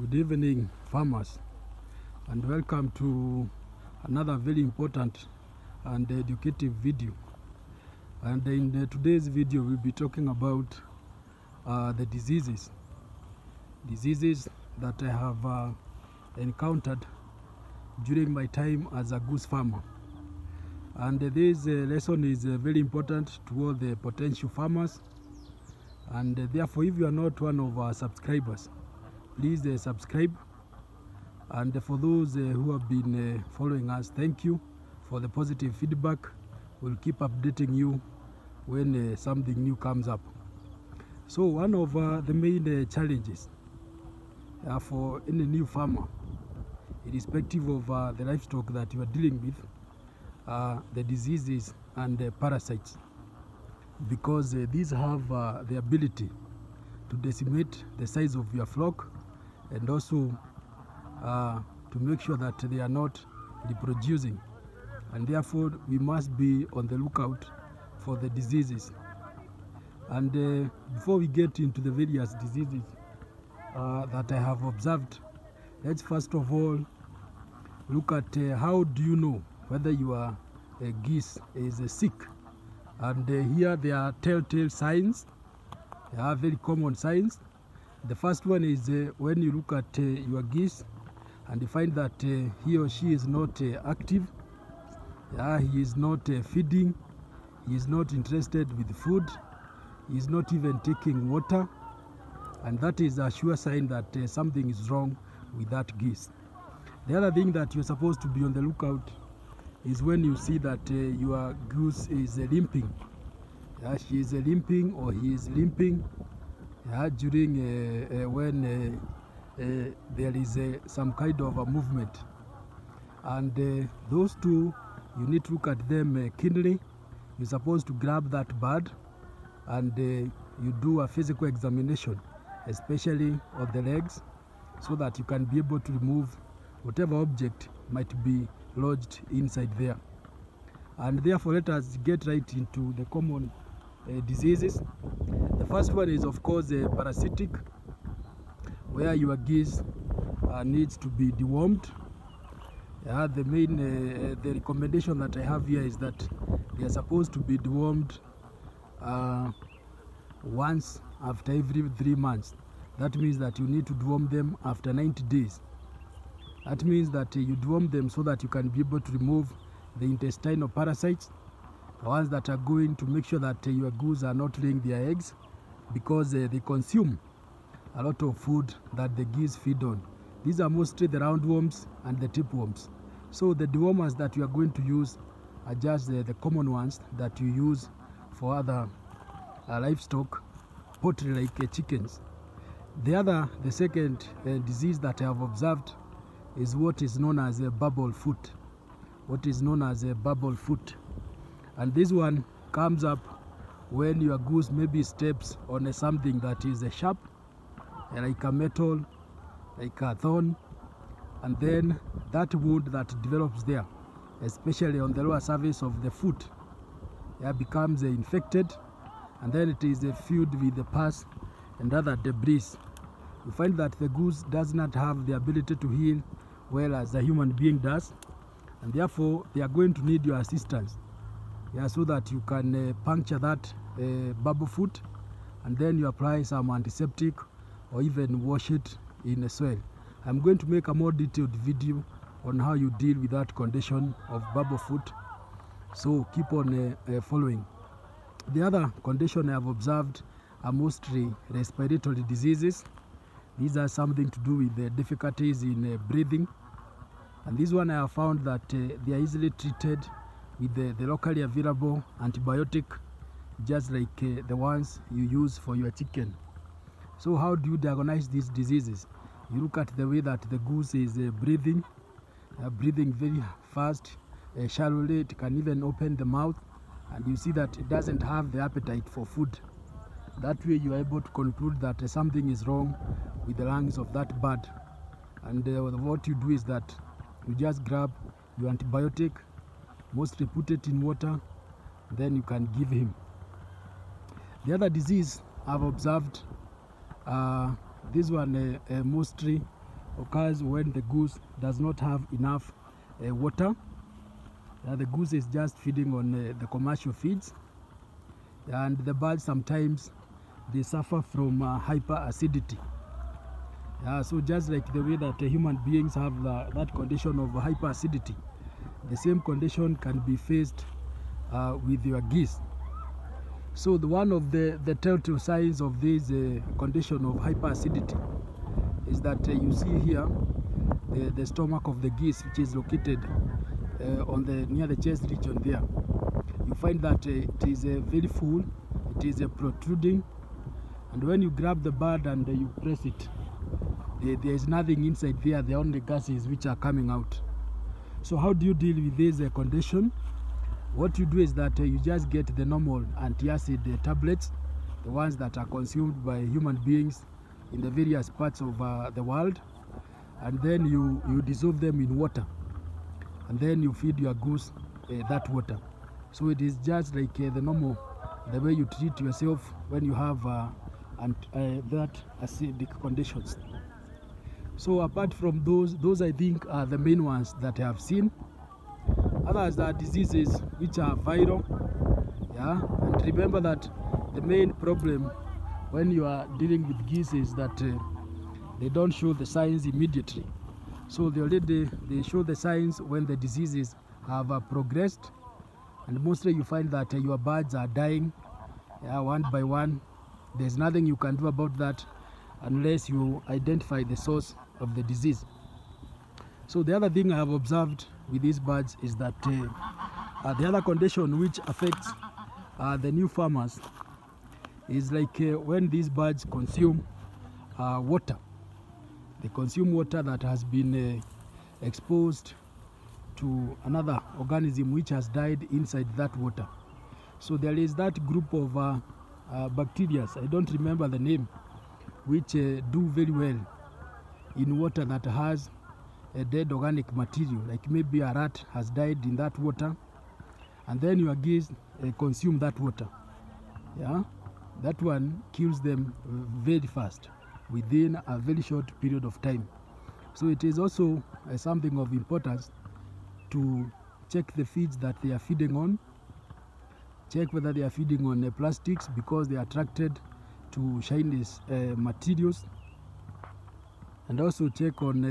Good evening, farmers, and welcome to another very important and educative video. And in uh, today's video, we'll be talking about uh, the diseases, diseases that I have uh, encountered during my time as a goose farmer. And uh, this lesson is uh, very important to all the potential farmers. And therefore, if you are not one of our subscribers, please uh, subscribe. And for those uh, who have been uh, following us, thank you for the positive feedback. We'll keep updating you when uh, something new comes up. So, one of uh, the main uh, challenges for any new farmer, irrespective of the livestock that you are dealing with, the diseases and the parasites, because these have the ability to decimate the size of your flock and also uh, to make sure that they are not reproducing. And therefore we must be on the lookout for the diseases. And uh, before we get into the various diseases uh, that I have observed let's first of all look at uh, how do you know whether your uh, geese is uh, sick? And uh, here there are telltale signs. They are very common signs the first one is uh, when you look at uh, your geese and you find that uh, he or she is not uh, active yeah, he is not uh, feeding he is not interested with food he is not even taking water and that is a sure sign that uh, something is wrong with that geese. The other thing that you're supposed to be on the lookout is when you see that uh, your goose is uh, limping. Yeah, she is uh, limping or he is limping during uh, uh, when uh, there is some kind of a movement. And those two you need to look at them keenly. You're supposed to grab that bird and you do a physical examination especially of the legs so that you can be able to remove whatever object might be lodged inside there. And therefore let us get right into the common diseases the first one is of course uh, parasitic where your geese uh, needs to be dewormed yeah, the main uh, the recommendation that I have here is that they are supposed to be dewormed uh, once after every three months. That means that you need to deworm them after 90 days. That means that uh, you deworm them so that you can be able to remove the intestinal parasites, ones that are going to make sure that uh, your goose are not laying their eggs because uh, they consume a lot of food that the geese feed on. These are mostly the roundworms and the tapeworms. So the dewormers that you are going to use are just the, the common ones that you use for other uh, livestock, poultry like uh, chickens. The other, the second uh, disease that I have observed is what is known as a bubble foot. What is known as a bubble foot. And this one comes up when your goose maybe steps on a something that is a sharp, like a metal like a thorn. And then that wound that develops there especially on the lower surface of the foot yeah, becomes infected. And then it is filled with the pus and other debris. You find that the goose does not have the ability to heal well as a human being does. And therefore they are going to need your assistance yeah, so that you can uh, puncture that uh, bubble foot and then you apply some antiseptic or even wash it in a soil. I'm going to make a more detailed video on how you deal with that condition of bubble foot. So keep on uh, uh, following. The other condition I have observed are mostly respiratory diseases. These are something to do with the difficulties in uh, breathing. And this one I have found that uh, they are easily treated with the, the locally available antibiotic, just like uh, the ones you use for your chicken. So how do you diagnose these diseases? You look at the way that the goose is uh, breathing, uh, breathing very fast, uh, shallowly, it can even open the mouth and you see that it doesn't have the appetite for food. That way you are able to conclude that uh, something is wrong with the lungs of that bird. And uh, what you do is that you just grab your antibiotic, mostly put it in water, then you can give him. The other disease I've observed uh, this one uh, uh, mostly occurs when the goose does not have enough uh, water. Uh, the goose is just feeding on uh, the commercial feeds, and the birds sometimes they suffer from hyperacidity. So just like the way that human beings have that condition of hyperacidity, the same condition can be faced uh, with your geese. So the one of the, the telltale signs of this uh, condition of hyperacidity is that uh, you see here the, the stomach of the geese which is located uh, on the near the chest region there. You find that uh, it is uh, very full, it is protruding and when you grab the bird and you press it, there is nothing inside there, the only gases which are coming out. So how do you deal with this uh, condition? What you do is that uh, you just get the normal antacid uh, tablets, the ones that are consumed by human beings in the various parts of uh, the world, and then you, you dissolve them in water, and then you feed your goose uh, that water. So it is just like uh, the normal, the way you treat yourself when you have uh, and, uh, that acidic conditions. So apart from those, those I think are the main ones that I have seen. Others are diseases which are viral. Yeah, and remember that the main problem when you are dealing with geese is that uh, they don't show the signs immediately. So they already they show the signs when the diseases have uh, progressed, and mostly you find that uh, your birds are dying yeah, one by one. There's nothing you can do about that unless you identify the source of the disease. So the other thing I have observed with these birds is that uh, uh, the other condition which affects uh, the new farmers is like uh, when these birds consume uh, water. They consume water that has been uh, exposed to another organism which has died inside that water. So there is that group of bacteria, I don't remember the name, which do very well in water that has a dead organic material, like maybe a rat has died in that water, and then your geese uh, consume that water. Yeah, that one kills them very fast within a very short period of time. So it is also uh, something of importance to check the feeds that they are feeding on, check whether they are feeding on uh, plastics because they are attracted to shiny materials, and also check on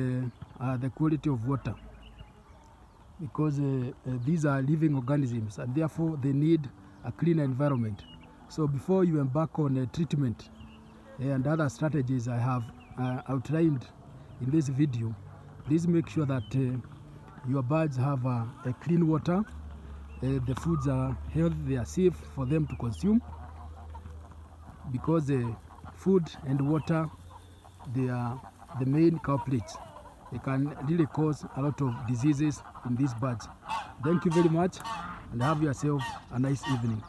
uh, uh, the quality of water. Because uh, these are living organisms and therefore they need a clean environment. So before you embark on treatment uh, and other strategies I have outlined in this video, please make sure that your birds have a clean water, uh, the foods are healthy, they are safe for them to consume. Because uh, food and water they are the main culprits. They can really cause a lot of diseases in these birds. Thank you very much and have yourself a nice evening.